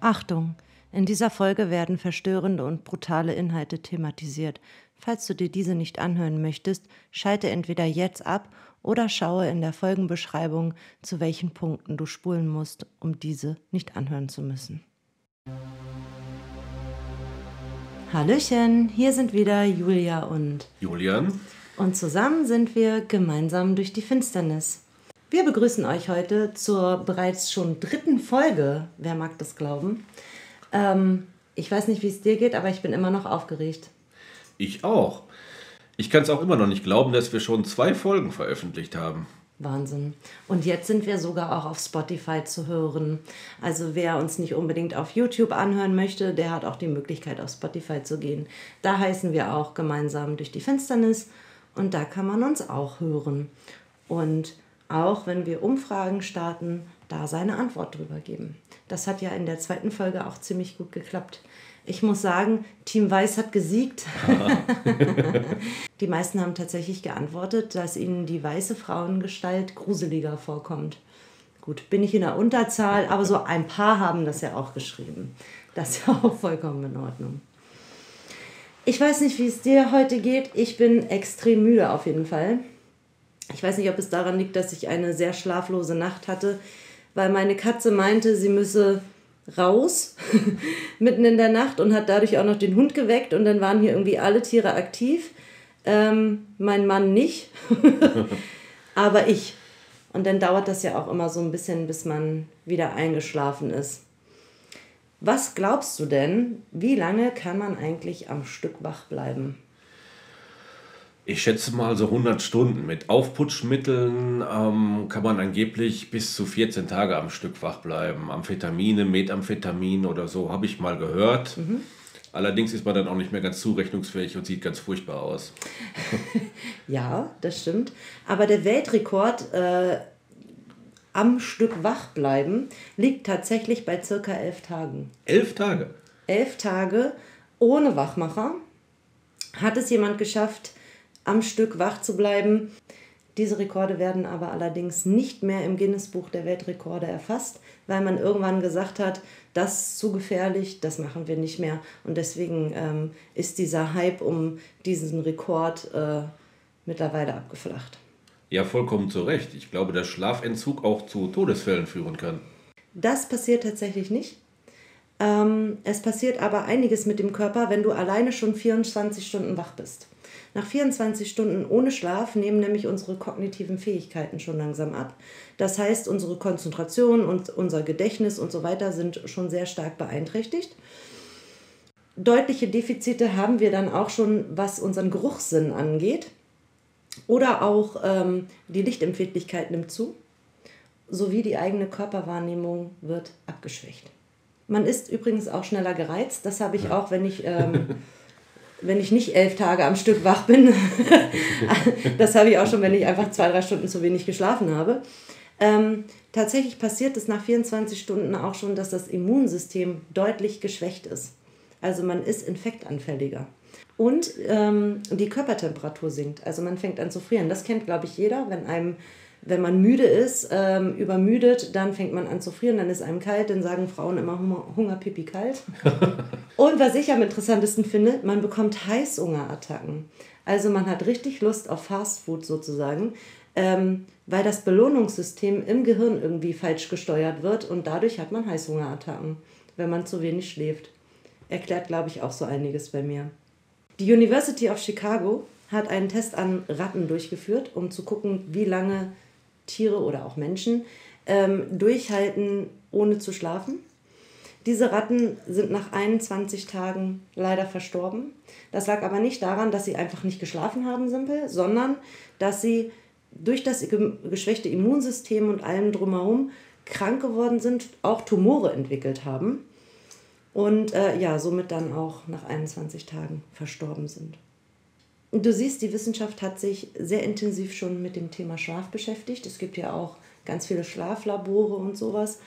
Achtung! In dieser Folge werden verstörende und brutale Inhalte thematisiert. Falls du dir diese nicht anhören möchtest, schalte entweder jetzt ab oder schaue in der Folgenbeschreibung, zu welchen Punkten du spulen musst, um diese nicht anhören zu müssen. Hallöchen, hier sind wieder Julia und Julian. Und zusammen sind wir gemeinsam durch die Finsternis. Wir begrüßen euch heute zur bereits schon dritten Folge, wer mag das glauben. Ähm, ich weiß nicht, wie es dir geht, aber ich bin immer noch aufgeregt. Ich auch. Ich kann es auch immer noch nicht glauben, dass wir schon zwei Folgen veröffentlicht haben. Wahnsinn. Und jetzt sind wir sogar auch auf Spotify zu hören. Also wer uns nicht unbedingt auf YouTube anhören möchte, der hat auch die Möglichkeit, auf Spotify zu gehen. Da heißen wir auch gemeinsam durch die Finsternis und da kann man uns auch hören. Und auch wenn wir Umfragen starten, da seine Antwort drüber geben. Das hat ja in der zweiten Folge auch ziemlich gut geklappt. Ich muss sagen, Team Weiß hat gesiegt. die meisten haben tatsächlich geantwortet, dass ihnen die weiße Frauengestalt gruseliger vorkommt. Gut, bin ich in der Unterzahl, aber so ein paar haben das ja auch geschrieben. Das ist ja auch vollkommen in Ordnung. Ich weiß nicht, wie es dir heute geht. Ich bin extrem müde auf jeden Fall. Ich weiß nicht, ob es daran liegt, dass ich eine sehr schlaflose Nacht hatte, weil meine Katze meinte, sie müsse raus mitten in der Nacht und hat dadurch auch noch den Hund geweckt und dann waren hier irgendwie alle Tiere aktiv. Ähm, mein Mann nicht, aber ich. Und dann dauert das ja auch immer so ein bisschen, bis man wieder eingeschlafen ist. Was glaubst du denn, wie lange kann man eigentlich am Stück wach bleiben? Ich schätze mal so 100 Stunden. Mit Aufputschmitteln ähm, kann man angeblich bis zu 14 Tage am Stück wach bleiben. Amphetamine, Methamphetamin oder so, habe ich mal gehört. Mhm. Allerdings ist man dann auch nicht mehr ganz zurechnungsfähig und sieht ganz furchtbar aus. ja, das stimmt. Aber der Weltrekord äh, am Stück wach bleiben liegt tatsächlich bei circa elf Tagen. Elf Tage? Elf Tage ohne Wachmacher hat es jemand geschafft, am Stück wach zu bleiben. Diese Rekorde werden aber allerdings nicht mehr im Guinness-Buch der Weltrekorde erfasst, weil man irgendwann gesagt hat, das ist zu gefährlich, das machen wir nicht mehr. Und deswegen ähm, ist dieser Hype um diesen Rekord äh, mittlerweile abgeflacht. Ja, vollkommen zu Recht. Ich glaube, dass Schlafentzug auch zu Todesfällen führen kann. Das passiert tatsächlich nicht. Ähm, es passiert aber einiges mit dem Körper, wenn du alleine schon 24 Stunden wach bist. Nach 24 Stunden ohne Schlaf nehmen nämlich unsere kognitiven Fähigkeiten schon langsam ab. Das heißt, unsere Konzentration und unser Gedächtnis und so weiter sind schon sehr stark beeinträchtigt. Deutliche Defizite haben wir dann auch schon, was unseren Geruchssinn angeht. Oder auch ähm, die Lichtempfindlichkeit nimmt zu, sowie die eigene Körperwahrnehmung wird abgeschwächt. Man ist übrigens auch schneller gereizt. Das habe ich auch, wenn ich ähm, wenn ich nicht elf Tage am Stück wach bin. das habe ich auch schon, wenn ich einfach zwei, drei Stunden zu wenig geschlafen habe. Ähm, tatsächlich passiert es nach 24 Stunden auch schon, dass das Immunsystem deutlich geschwächt ist. Also man ist infektanfälliger. Und ähm, die Körpertemperatur sinkt. Also man fängt an zu frieren. Das kennt, glaube ich, jeder, wenn einem wenn man müde ist, ähm, übermüdet, dann fängt man an zu frieren, dann ist einem kalt, dann sagen Frauen immer Hunger, Hunger Pipi, kalt. und was ich am interessantesten finde, man bekommt Heißhungerattacken. Also man hat richtig Lust auf Fastfood sozusagen, ähm, weil das Belohnungssystem im Gehirn irgendwie falsch gesteuert wird und dadurch hat man Heißhungerattacken, wenn man zu wenig schläft. Erklärt, glaube ich, auch so einiges bei mir. Die University of Chicago hat einen Test an Ratten durchgeführt, um zu gucken, wie lange Tiere oder auch Menschen ähm, durchhalten, ohne zu schlafen. Diese Ratten sind nach 21 Tagen leider verstorben. Das lag aber nicht daran, dass sie einfach nicht geschlafen haben, simpel, sondern dass sie durch das geschwächte Immunsystem und allem drumherum krank geworden sind, auch Tumore entwickelt haben und äh, ja, somit dann auch nach 21 Tagen verstorben sind. Du siehst, die Wissenschaft hat sich sehr intensiv schon mit dem Thema Schlaf beschäftigt. Es gibt ja auch ganz viele Schlaflabore und sowas.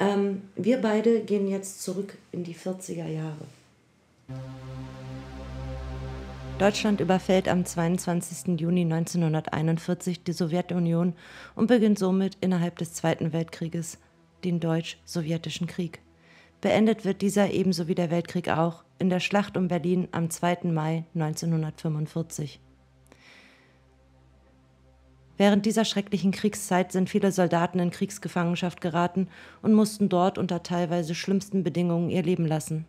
Ähm, wir beide gehen jetzt zurück in die 40er Jahre. Deutschland überfällt am 22. Juni 1941 die Sowjetunion und beginnt somit innerhalb des Zweiten Weltkrieges den Deutsch-Sowjetischen Krieg. Beendet wird dieser ebenso wie der Weltkrieg auch in der Schlacht um Berlin am 2. Mai 1945. Während dieser schrecklichen Kriegszeit sind viele Soldaten in Kriegsgefangenschaft geraten und mussten dort unter teilweise schlimmsten Bedingungen ihr Leben lassen.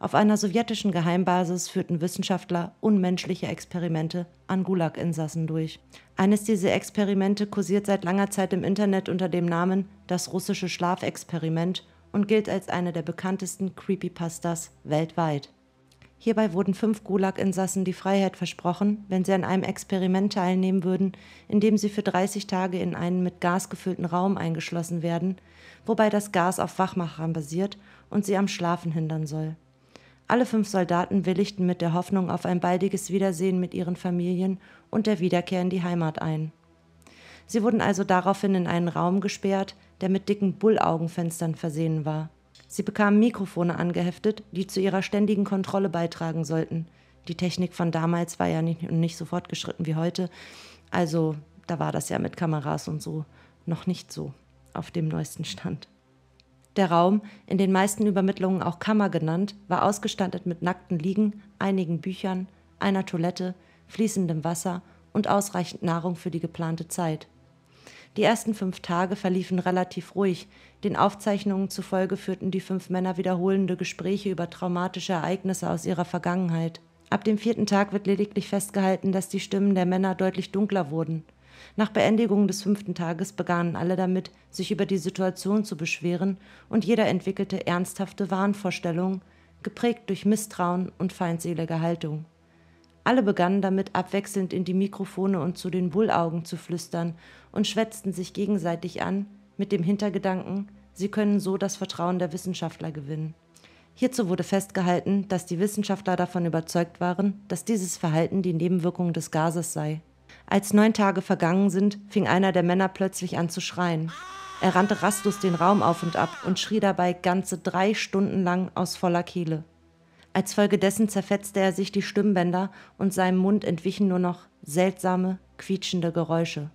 Auf einer sowjetischen Geheimbasis führten Wissenschaftler unmenschliche Experimente an Gulag-Insassen durch. Eines dieser Experimente kursiert seit langer Zeit im Internet unter dem Namen das russische Schlafexperiment und gilt als eine der bekanntesten Creepypastas weltweit. Hierbei wurden fünf Gulag-Insassen die Freiheit versprochen, wenn sie an einem Experiment teilnehmen würden, in dem sie für 30 Tage in einen mit Gas gefüllten Raum eingeschlossen werden, wobei das Gas auf Wachmachern basiert und sie am Schlafen hindern soll. Alle fünf Soldaten willigten mit der Hoffnung auf ein baldiges Wiedersehen mit ihren Familien und der Wiederkehr in die Heimat ein. Sie wurden also daraufhin in einen Raum gesperrt, der mit dicken Bullaugenfenstern versehen war. Sie bekamen Mikrofone angeheftet, die zu ihrer ständigen Kontrolle beitragen sollten. Die Technik von damals war ja nicht, nicht so fortgeschritten wie heute, also da war das ja mit Kameras und so noch nicht so auf dem neuesten Stand. Der Raum, in den meisten Übermittlungen auch Kammer genannt, war ausgestattet mit nackten Liegen, einigen Büchern, einer Toilette, fließendem Wasser und ausreichend Nahrung für die geplante Zeit. Die ersten fünf Tage verliefen relativ ruhig. Den Aufzeichnungen zufolge führten die fünf Männer wiederholende Gespräche über traumatische Ereignisse aus ihrer Vergangenheit. Ab dem vierten Tag wird lediglich festgehalten, dass die Stimmen der Männer deutlich dunkler wurden. Nach Beendigung des fünften Tages begannen alle damit, sich über die Situation zu beschweren, und jeder entwickelte ernsthafte Wahnvorstellungen, geprägt durch Misstrauen und feindselige Haltung. Alle begannen damit abwechselnd in die Mikrofone und zu den Bullaugen zu flüstern und schwätzten sich gegenseitig an, mit dem Hintergedanken, sie können so das Vertrauen der Wissenschaftler gewinnen. Hierzu wurde festgehalten, dass die Wissenschaftler davon überzeugt waren, dass dieses Verhalten die Nebenwirkung des Gases sei. Als neun Tage vergangen sind, fing einer der Männer plötzlich an zu schreien. Er rannte rastlos den Raum auf und ab und schrie dabei ganze drei Stunden lang aus voller Kehle. Als Folge dessen zerfetzte er sich die Stimmbänder und seinem Mund entwichen nur noch seltsame, quietschende Geräusche.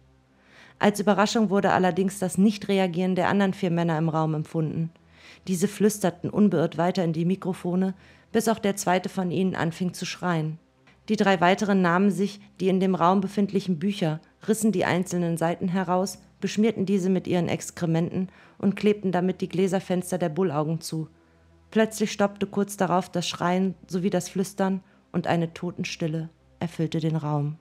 Als Überraschung wurde allerdings das Nichtreagieren der anderen vier Männer im Raum empfunden. Diese flüsterten unbeirrt weiter in die Mikrofone, bis auch der zweite von ihnen anfing zu schreien. Die drei weiteren nahmen sich die in dem Raum befindlichen Bücher, rissen die einzelnen Seiten heraus, beschmierten diese mit ihren Exkrementen und klebten damit die Gläserfenster der Bullaugen zu, Plötzlich stoppte kurz darauf das Schreien sowie das Flüstern und eine Totenstille erfüllte den Raum.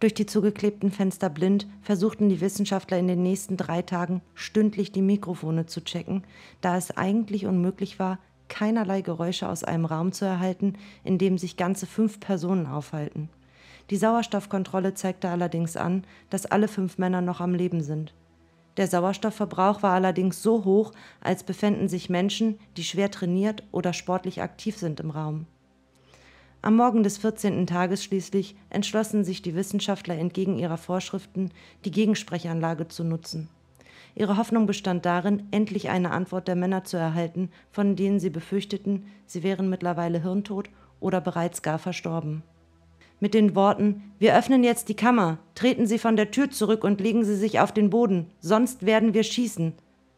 Durch die zugeklebten Fenster blind versuchten die Wissenschaftler in den nächsten drei Tagen stündlich die Mikrofone zu checken, da es eigentlich unmöglich war, keinerlei Geräusche aus einem Raum zu erhalten, in dem sich ganze fünf Personen aufhalten. Die Sauerstoffkontrolle zeigte allerdings an, dass alle fünf Männer noch am Leben sind. Der Sauerstoffverbrauch war allerdings so hoch, als befänden sich Menschen, die schwer trainiert oder sportlich aktiv sind im Raum. Am Morgen des 14. Tages schließlich entschlossen sich die Wissenschaftler entgegen ihrer Vorschriften, die Gegensprechanlage zu nutzen. Ihre Hoffnung bestand darin, endlich eine Antwort der Männer zu erhalten, von denen sie befürchteten, sie wären mittlerweile hirntot oder bereits gar verstorben mit den Worten Wir öffnen jetzt die Kammer, treten Sie von der Tür zurück und legen Sie sich auf den Boden, sonst werden wir schießen,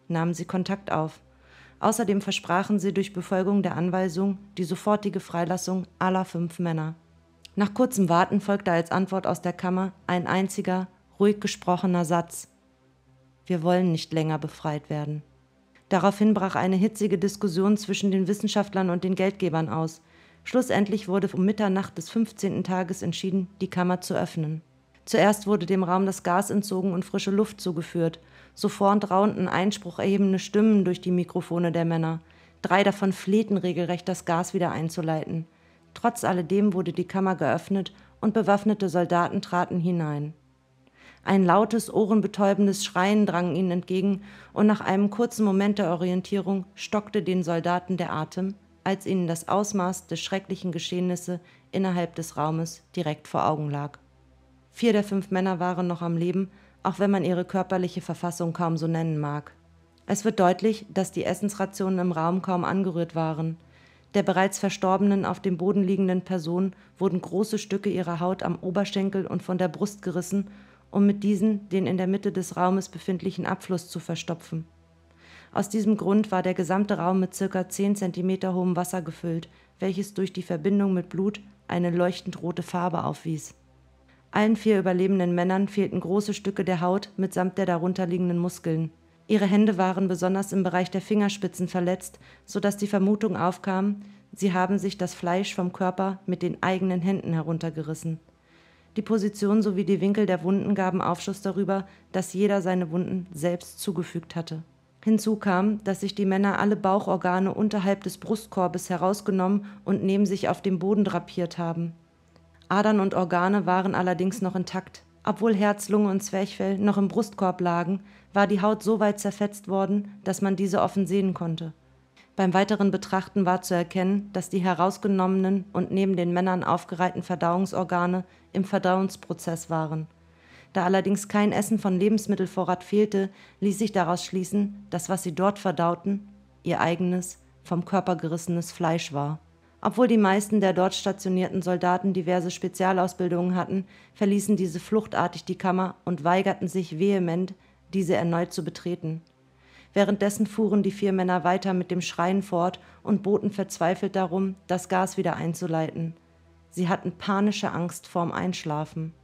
nahmen sie Kontakt auf. Außerdem versprachen sie durch Befolgung der Anweisung die sofortige Freilassung aller fünf Männer. Nach kurzem Warten folgte als Antwort aus der Kammer ein einziger, ruhig gesprochener Satz Wir wollen nicht länger befreit werden. Daraufhin brach eine hitzige Diskussion zwischen den Wissenschaftlern und den Geldgebern aus, Schlussendlich wurde um Mitternacht des 15. Tages entschieden, die Kammer zu öffnen. Zuerst wurde dem Raum das Gas entzogen und frische Luft zugeführt. Sofort raunten Einspruch erhebende Stimmen durch die Mikrofone der Männer. Drei davon flehten regelrecht, das Gas wieder einzuleiten. Trotz alledem wurde die Kammer geöffnet und bewaffnete Soldaten traten hinein. Ein lautes, ohrenbetäubendes Schreien drang ihnen entgegen, und nach einem kurzen Moment der Orientierung stockte den Soldaten der Atem, als ihnen das Ausmaß des schrecklichen Geschehnisse innerhalb des Raumes direkt vor Augen lag. Vier der fünf Männer waren noch am Leben, auch wenn man ihre körperliche Verfassung kaum so nennen mag. Es wird deutlich, dass die Essensrationen im Raum kaum angerührt waren. Der bereits verstorbenen auf dem Boden liegenden Person wurden große Stücke ihrer Haut am Oberschenkel und von der Brust gerissen, um mit diesen den in der Mitte des Raumes befindlichen Abfluss zu verstopfen. Aus diesem Grund war der gesamte Raum mit circa 10 cm hohem Wasser gefüllt, welches durch die Verbindung mit Blut eine leuchtend rote Farbe aufwies. Allen vier überlebenden Männern fehlten große Stücke der Haut mitsamt der darunterliegenden Muskeln. Ihre Hände waren besonders im Bereich der Fingerspitzen verletzt, so dass die Vermutung aufkam, sie haben sich das Fleisch vom Körper mit den eigenen Händen heruntergerissen. Die Position sowie die Winkel der Wunden gaben Aufschluss darüber, dass jeder seine Wunden selbst zugefügt hatte. Hinzu kam, dass sich die Männer alle Bauchorgane unterhalb des Brustkorbes herausgenommen und neben sich auf dem Boden drapiert haben. Adern und Organe waren allerdings noch intakt. Obwohl Herz, Lunge und Zwerchfell noch im Brustkorb lagen, war die Haut so weit zerfetzt worden, dass man diese offen sehen konnte. Beim weiteren Betrachten war zu erkennen, dass die herausgenommenen und neben den Männern aufgereihten Verdauungsorgane im Verdauungsprozess waren. Da allerdings kein Essen von Lebensmittelvorrat fehlte, ließ sich daraus schließen, dass was sie dort verdauten, ihr eigenes, vom Körper gerissenes Fleisch war. Obwohl die meisten der dort stationierten Soldaten diverse Spezialausbildungen hatten, verließen diese fluchtartig die Kammer und weigerten sich vehement, diese erneut zu betreten. Währenddessen fuhren die vier Männer weiter mit dem Schreien fort und boten verzweifelt darum, das Gas wieder einzuleiten. Sie hatten panische Angst vorm Einschlafen.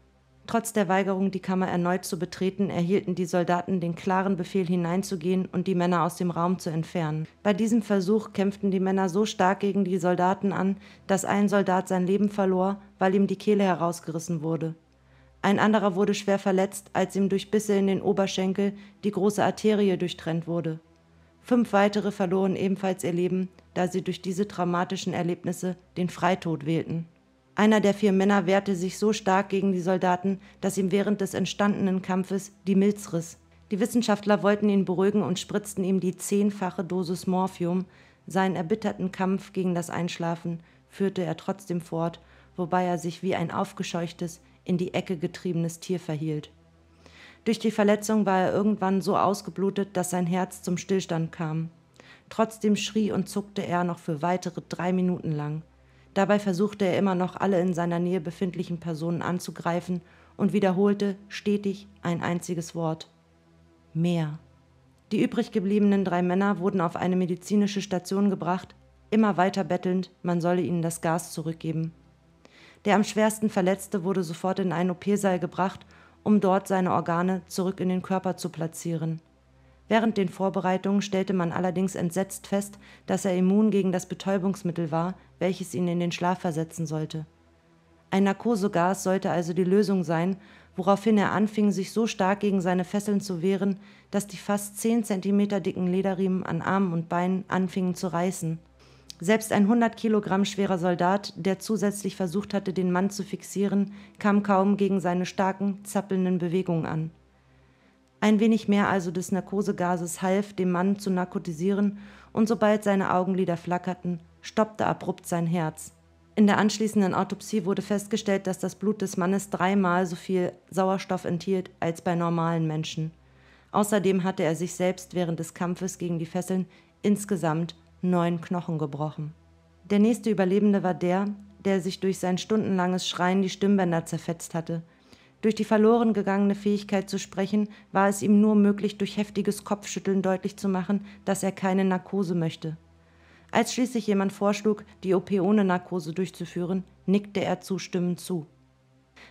Trotz der Weigerung, die Kammer erneut zu betreten, erhielten die Soldaten den klaren Befehl hineinzugehen und die Männer aus dem Raum zu entfernen. Bei diesem Versuch kämpften die Männer so stark gegen die Soldaten an, dass ein Soldat sein Leben verlor, weil ihm die Kehle herausgerissen wurde. Ein anderer wurde schwer verletzt, als ihm durch Bisse in den Oberschenkel die große Arterie durchtrennt wurde. Fünf weitere verloren ebenfalls ihr Leben, da sie durch diese dramatischen Erlebnisse den Freitod wählten. Einer der vier Männer wehrte sich so stark gegen die Soldaten, dass ihm während des entstandenen Kampfes die Milz riss. Die Wissenschaftler wollten ihn beruhigen und spritzten ihm die zehnfache Dosis Morphium. Seinen erbitterten Kampf gegen das Einschlafen führte er trotzdem fort, wobei er sich wie ein aufgescheuchtes, in die Ecke getriebenes Tier verhielt. Durch die Verletzung war er irgendwann so ausgeblutet, dass sein Herz zum Stillstand kam. Trotzdem schrie und zuckte er noch für weitere drei Minuten lang. Dabei versuchte er immer noch alle in seiner Nähe befindlichen Personen anzugreifen und wiederholte stetig ein einziges Wort. Mehr. Die übrig gebliebenen drei Männer wurden auf eine medizinische Station gebracht, immer weiter bettelnd, man solle ihnen das Gas zurückgeben. Der am schwersten Verletzte wurde sofort in einen OP-Saal gebracht, um dort seine Organe zurück in den Körper zu platzieren. Während den Vorbereitungen stellte man allerdings entsetzt fest, dass er immun gegen das Betäubungsmittel war, welches ihn in den Schlaf versetzen sollte. Ein Narkosegas sollte also die Lösung sein, woraufhin er anfing, sich so stark gegen seine Fesseln zu wehren, dass die fast zehn Zentimeter dicken Lederriemen an Armen und Beinen anfingen zu reißen. Selbst ein 100 Kilogramm schwerer Soldat, der zusätzlich versucht hatte, den Mann zu fixieren, kam kaum gegen seine starken, zappelnden Bewegungen an. Ein wenig mehr also des Narkosegases half, dem Mann zu narkotisieren, und sobald seine Augenlider flackerten, stoppte abrupt sein Herz. In der anschließenden Autopsie wurde festgestellt, dass das Blut des Mannes dreimal so viel Sauerstoff enthielt als bei normalen Menschen. Außerdem hatte er sich selbst während des Kampfes gegen die Fesseln insgesamt neun Knochen gebrochen. Der nächste Überlebende war der, der sich durch sein stundenlanges Schreien die Stimmbänder zerfetzt hatte. Durch die verloren gegangene Fähigkeit zu sprechen, war es ihm nur möglich, durch heftiges Kopfschütteln deutlich zu machen, dass er keine Narkose möchte. Als schließlich jemand vorschlug, die OP ohne Narkose durchzuführen, nickte er zustimmend zu.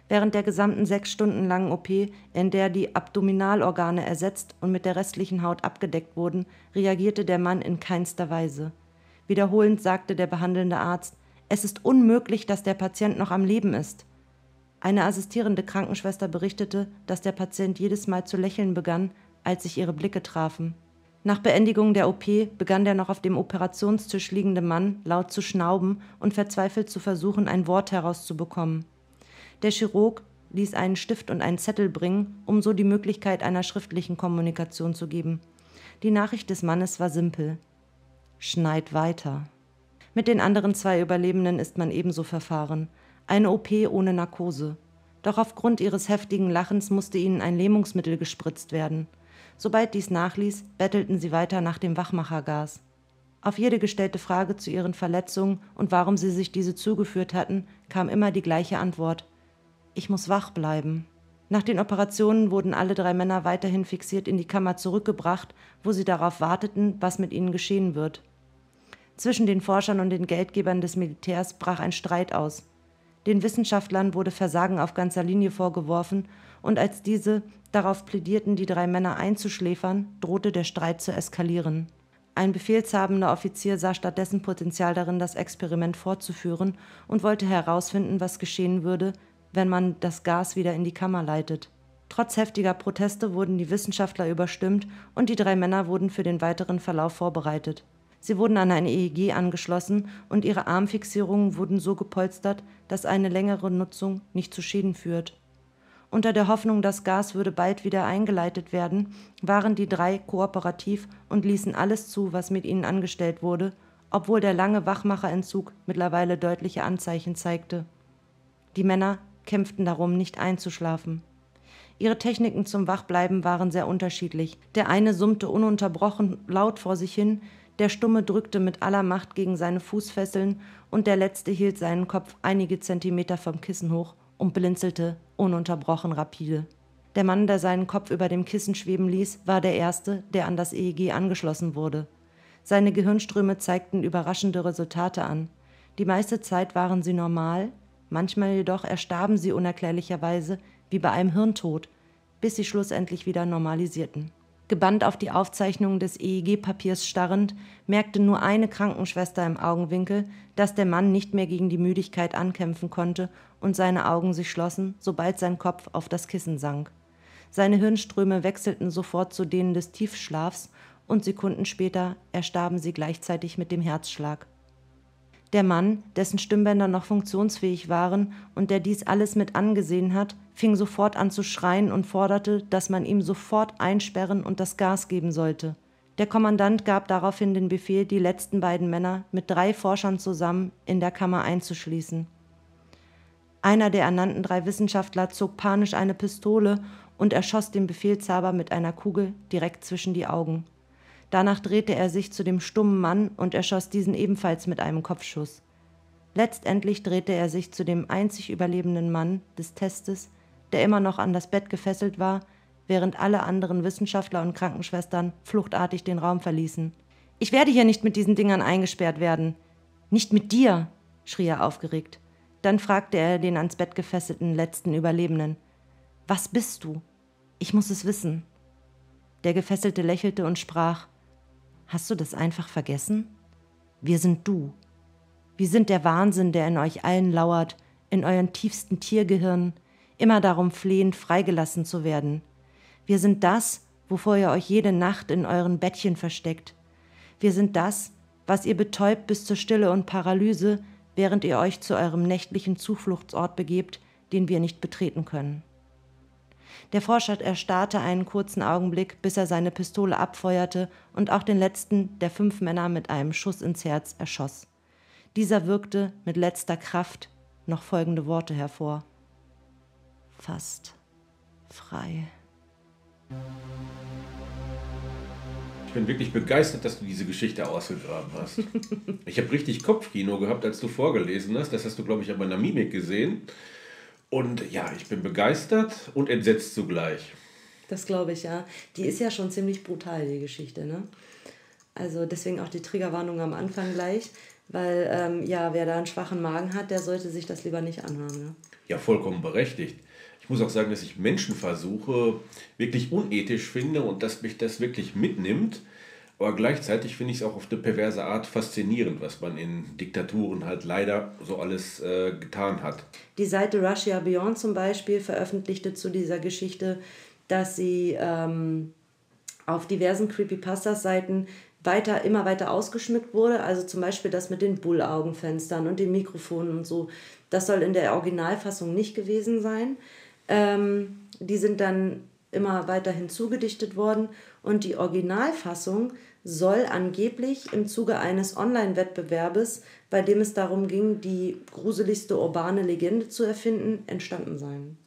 Während der gesamten sechs Stunden langen OP, in der die Abdominalorgane ersetzt und mit der restlichen Haut abgedeckt wurden, reagierte der Mann in keinster Weise. Wiederholend sagte der behandelnde Arzt, es ist unmöglich, dass der Patient noch am Leben ist. Eine assistierende Krankenschwester berichtete, dass der Patient jedes Mal zu lächeln begann, als sich ihre Blicke trafen. Nach Beendigung der OP begann der noch auf dem Operationstisch liegende Mann laut zu schnauben und verzweifelt zu versuchen, ein Wort herauszubekommen. Der Chirurg ließ einen Stift und einen Zettel bringen, um so die Möglichkeit einer schriftlichen Kommunikation zu geben. Die Nachricht des Mannes war simpel. Schneid weiter. Mit den anderen zwei Überlebenden ist man ebenso verfahren. Eine OP ohne Narkose. Doch aufgrund ihres heftigen Lachens musste ihnen ein Lähmungsmittel gespritzt werden. Sobald dies nachließ, bettelten sie weiter nach dem Wachmachergas. Auf jede gestellte Frage zu ihren Verletzungen und warum sie sich diese zugeführt hatten, kam immer die gleiche Antwort ich muss wach bleiben. Nach den Operationen wurden alle drei Männer weiterhin fixiert in die Kammer zurückgebracht, wo sie darauf warteten, was mit ihnen geschehen wird. Zwischen den Forschern und den Geldgebern des Militärs brach ein Streit aus. Den Wissenschaftlern wurde Versagen auf ganzer Linie vorgeworfen, und als diese darauf plädierten, die drei Männer einzuschläfern, drohte der Streit zu eskalieren. Ein befehlshabender Offizier sah stattdessen Potenzial darin, das Experiment fortzuführen und wollte herausfinden, was geschehen würde, wenn man das Gas wieder in die Kammer leitet. Trotz heftiger Proteste wurden die Wissenschaftler überstimmt und die drei Männer wurden für den weiteren Verlauf vorbereitet. Sie wurden an ein EEG angeschlossen und ihre Armfixierungen wurden so gepolstert, dass eine längere Nutzung nicht zu Schäden führt. Unter der Hoffnung, das Gas würde bald wieder eingeleitet werden, waren die drei kooperativ und ließen alles zu, was mit ihnen angestellt wurde, obwohl der lange Wachmacherentzug mittlerweile deutliche Anzeichen zeigte. Die Männer kämpften darum, nicht einzuschlafen. Ihre Techniken zum Wachbleiben waren sehr unterschiedlich. Der eine summte ununterbrochen laut vor sich hin, der Stumme drückte mit aller Macht gegen seine Fußfesseln und der letzte hielt seinen Kopf einige Zentimeter vom Kissen hoch und blinzelte ununterbrochen rapide. Der Mann, der seinen Kopf über dem Kissen schweben ließ, war der erste, der an das EEG angeschlossen wurde. Seine Gehirnströme zeigten überraschende Resultate an. Die meiste Zeit waren sie normal, manchmal jedoch erstarben sie unerklärlicherweise wie bei einem Hirntod, bis sie schlussendlich wieder normalisierten. Gebannt auf die Aufzeichnungen des EEG-Papiers starrend, merkte nur eine Krankenschwester im Augenwinkel, dass der Mann nicht mehr gegen die Müdigkeit ankämpfen konnte und seine Augen sich schlossen, sobald sein Kopf auf das Kissen sank. Seine Hirnströme wechselten sofort zu denen des Tiefschlafs und Sekunden später erstarben sie gleichzeitig mit dem Herzschlag. Der Mann, dessen Stimmbänder noch funktionsfähig waren und der dies alles mit angesehen hat, fing sofort an zu schreien und forderte, dass man ihm sofort einsperren und das Gas geben sollte. Der Kommandant gab daraufhin den Befehl, die letzten beiden Männer mit drei Forschern zusammen in der Kammer einzuschließen. Einer der ernannten drei Wissenschaftler zog panisch eine Pistole und erschoss den Befehlshaber mit einer Kugel direkt zwischen die Augen. Danach drehte er sich zu dem stummen Mann und erschoss diesen ebenfalls mit einem Kopfschuss. Letztendlich drehte er sich zu dem einzig überlebenden Mann des Testes, der immer noch an das Bett gefesselt war, während alle anderen Wissenschaftler und Krankenschwestern fluchtartig den Raum verließen. Ich werde hier nicht mit diesen Dingern eingesperrt werden. Nicht mit dir, schrie er aufgeregt. Dann fragte er den ans Bett gefesselten letzten Überlebenden. Was bist du? Ich muss es wissen. Der Gefesselte lächelte und sprach Hast du das einfach vergessen? Wir sind du. Wir sind der Wahnsinn, der in euch allen lauert, in euren tiefsten Tiergehirn, immer darum flehend, freigelassen zu werden. Wir sind das, wovor ihr euch jede Nacht in euren Bettchen versteckt. Wir sind das, was ihr betäubt bis zur Stille und Paralyse, während ihr euch zu eurem nächtlichen Zufluchtsort begebt, den wir nicht betreten können. Der Forscher erstarrte einen kurzen Augenblick, bis er seine Pistole abfeuerte und auch den letzten der fünf Männer mit einem Schuss ins Herz erschoss. Dieser wirkte mit letzter Kraft noch folgende Worte hervor. Fast frei. Ich bin wirklich begeistert, dass du diese Geschichte ausgegraben hast. ich habe richtig Kopfkino gehabt, als du vorgelesen hast. Das hast du, glaube ich, an meiner Mimik gesehen. Und ja, ich bin begeistert und entsetzt zugleich. Das glaube ich, ja. Die ist ja schon ziemlich brutal, die Geschichte, ne? Also deswegen auch die Triggerwarnung am Anfang gleich, weil ähm, ja, wer da einen schwachen Magen hat, der sollte sich das lieber nicht anhören. Ne? Ja, vollkommen berechtigt. Ich muss auch sagen, dass ich Menschenversuche wirklich unethisch finde und dass mich das wirklich mitnimmt. Aber gleichzeitig finde ich es auch auf eine perverse Art faszinierend, was man in Diktaturen halt leider so alles äh, getan hat. Die Seite Russia Beyond zum Beispiel veröffentlichte zu dieser Geschichte, dass sie ähm, auf diversen Creepypasta-Seiten weiter, immer weiter ausgeschmückt wurde. Also zum Beispiel das mit den Bullaugenfenstern und den Mikrofonen und so. Das soll in der Originalfassung nicht gewesen sein. Ähm, die sind dann immer weiter hinzugedichtet worden und die Originalfassung soll angeblich im Zuge eines Online-Wettbewerbes, bei dem es darum ging, die gruseligste urbane Legende zu erfinden, entstanden sein.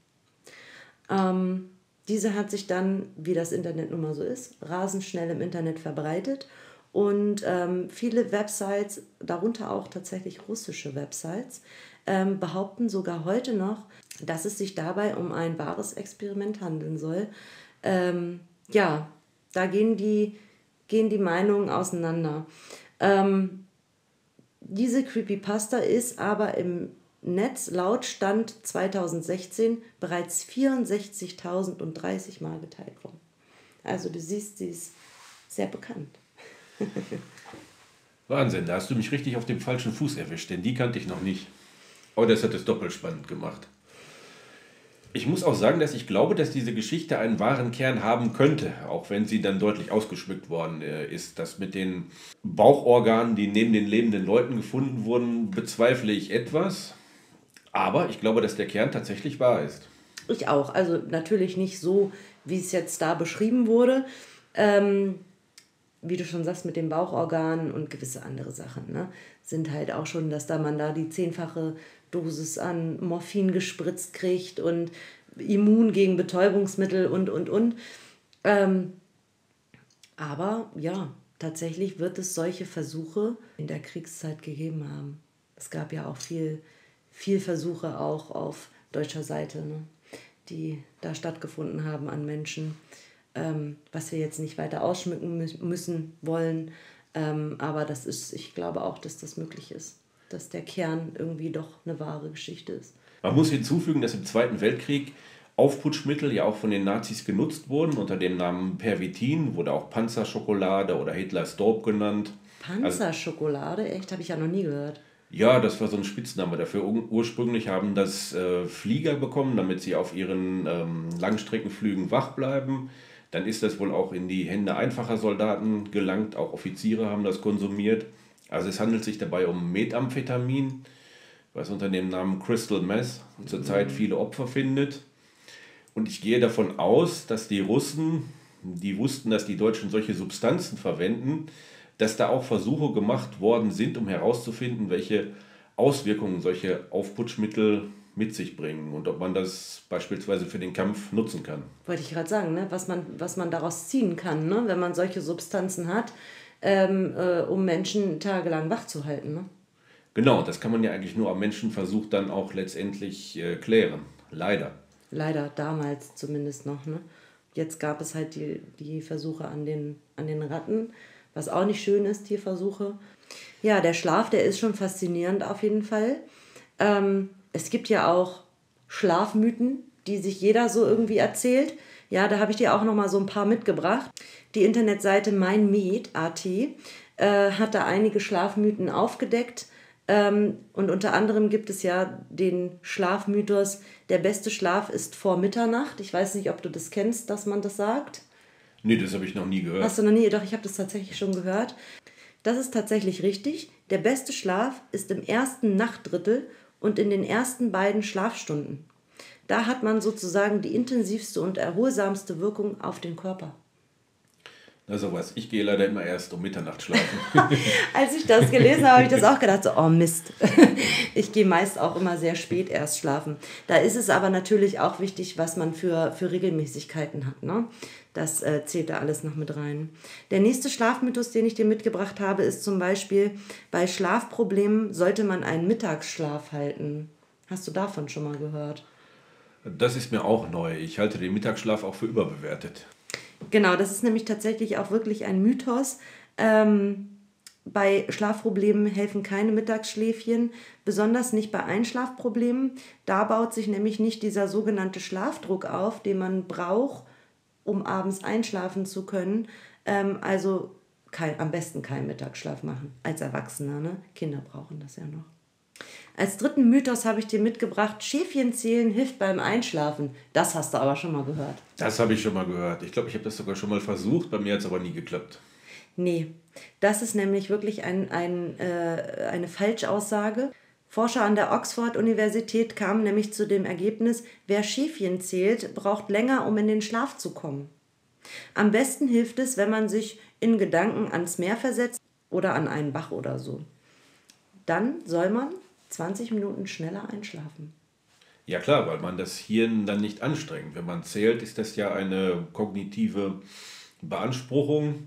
Ähm, diese hat sich dann, wie das Internet nun mal so ist, rasend schnell im Internet verbreitet und ähm, viele Websites, darunter auch tatsächlich russische Websites, ähm, behaupten sogar heute noch, dass es sich dabei um ein wahres Experiment handeln soll. Ähm, ja, da gehen die, gehen die Meinungen auseinander. Ähm, diese Creepypasta ist aber im Netz laut Stand 2016 bereits 64.030 Mal geteilt worden. Also du siehst, sie ist sehr bekannt. Wahnsinn, da hast du mich richtig auf dem falschen Fuß erwischt, denn die kannte ich noch nicht. Oh, das hat es doppelt spannend gemacht. Ich muss auch sagen, dass ich glaube, dass diese Geschichte einen wahren Kern haben könnte, auch wenn sie dann deutlich ausgeschmückt worden äh, ist. Das mit den Bauchorganen, die neben den lebenden Leuten gefunden wurden, bezweifle ich etwas. Aber ich glaube, dass der Kern tatsächlich wahr ist. Ich auch. Also natürlich nicht so, wie es jetzt da beschrieben wurde. Ähm, wie du schon sagst, mit den Bauchorganen und gewisse andere Sachen, ne, sind halt auch schon, dass da man da die zehnfache Dosis an Morphin gespritzt kriegt und immun gegen Betäubungsmittel und, und, und. Ähm, aber ja, tatsächlich wird es solche Versuche in der Kriegszeit gegeben haben. Es gab ja auch viel, viel Versuche auch auf deutscher Seite, ne, die da stattgefunden haben an Menschen ähm, was wir jetzt nicht weiter ausschmücken mü müssen wollen. Ähm, aber das ist, ich glaube auch, dass das möglich ist, dass der Kern irgendwie doch eine wahre Geschichte ist. Man muss hinzufügen, dass im Zweiten Weltkrieg Aufputschmittel ja auch von den Nazis genutzt wurden unter dem Namen Pervitin, wurde auch Panzerschokolade oder Hitlers Dope genannt. Panzerschokolade? Also, Echt? Habe ich ja noch nie gehört. Ja, das war so ein Spitzname dafür. Ursprünglich haben das äh, Flieger bekommen, damit sie auf ihren ähm, Langstreckenflügen wach bleiben. Dann ist das wohl auch in die Hände einfacher Soldaten gelangt, auch Offiziere haben das konsumiert. Also es handelt sich dabei um Methamphetamin, was unter dem Namen Crystal Meth zurzeit viele Opfer findet. Und ich gehe davon aus, dass die Russen, die wussten, dass die Deutschen solche Substanzen verwenden, dass da auch Versuche gemacht worden sind, um herauszufinden, welche Auswirkungen solche Aufputschmittel mit sich bringen und ob man das beispielsweise für den Kampf nutzen kann. Wollte ich gerade sagen, ne? was, man, was man daraus ziehen kann, ne? wenn man solche Substanzen hat, ähm, äh, um Menschen tagelang wach zu halten. Ne? Genau, das kann man ja eigentlich nur am Menschenversuch dann auch letztendlich äh, klären. Leider. Leider, damals zumindest noch. Ne? Jetzt gab es halt die, die Versuche an den, an den Ratten, was auch nicht schön ist, Tierversuche. Ja, der Schlaf, der ist schon faszinierend auf jeden Fall. Ähm, es gibt ja auch Schlafmythen, die sich jeder so irgendwie erzählt. Ja, da habe ich dir auch noch mal so ein paar mitgebracht. Die Internetseite meinmed.at äh, hat da einige Schlafmythen aufgedeckt. Ähm, und unter anderem gibt es ja den Schlafmythos, der beste Schlaf ist vor Mitternacht. Ich weiß nicht, ob du das kennst, dass man das sagt. Nee, das habe ich noch nie gehört. Hast du noch nie? Doch, ich habe das tatsächlich schon gehört. Das ist tatsächlich richtig. Der beste Schlaf ist im ersten Nachtdrittel und in den ersten beiden Schlafstunden. Da hat man sozusagen die intensivste und erholsamste Wirkung auf den Körper. Na sowas. Ich gehe leider immer erst um Mitternacht schlafen. Als ich das gelesen habe, habe ich das auch gedacht, so, oh Mist. ich gehe meist auch immer sehr spät erst schlafen. Da ist es aber natürlich auch wichtig, was man für, für Regelmäßigkeiten hat. Ne? Das äh, zählt da alles noch mit rein. Der nächste Schlafmythos, den ich dir mitgebracht habe, ist zum Beispiel, bei Schlafproblemen sollte man einen Mittagsschlaf halten. Hast du davon schon mal gehört? Das ist mir auch neu. Ich halte den Mittagsschlaf auch für überbewertet. Genau, das ist nämlich tatsächlich auch wirklich ein Mythos. Ähm, bei Schlafproblemen helfen keine Mittagsschläfchen, besonders nicht bei Einschlafproblemen. Da baut sich nämlich nicht dieser sogenannte Schlafdruck auf, den man braucht, um abends einschlafen zu können. Ähm, also kein, am besten keinen Mittagsschlaf machen als Erwachsener. Ne? Kinder brauchen das ja noch. Als dritten Mythos habe ich dir mitgebracht, Schäfchen zählen hilft beim Einschlafen. Das hast du aber schon mal gehört. Das habe ich schon mal gehört. Ich glaube, ich habe das sogar schon mal versucht, bei mir hat es aber nie geklappt. Nee, das ist nämlich wirklich ein, ein, äh, eine Falschaussage. Forscher an der Oxford-Universität kamen nämlich zu dem Ergebnis, wer Schäfchen zählt, braucht länger, um in den Schlaf zu kommen. Am besten hilft es, wenn man sich in Gedanken ans Meer versetzt oder an einen Bach oder so. Dann soll man 20 Minuten schneller einschlafen. Ja klar, weil man das Hirn dann nicht anstrengt. Wenn man zählt, ist das ja eine kognitive Beanspruchung.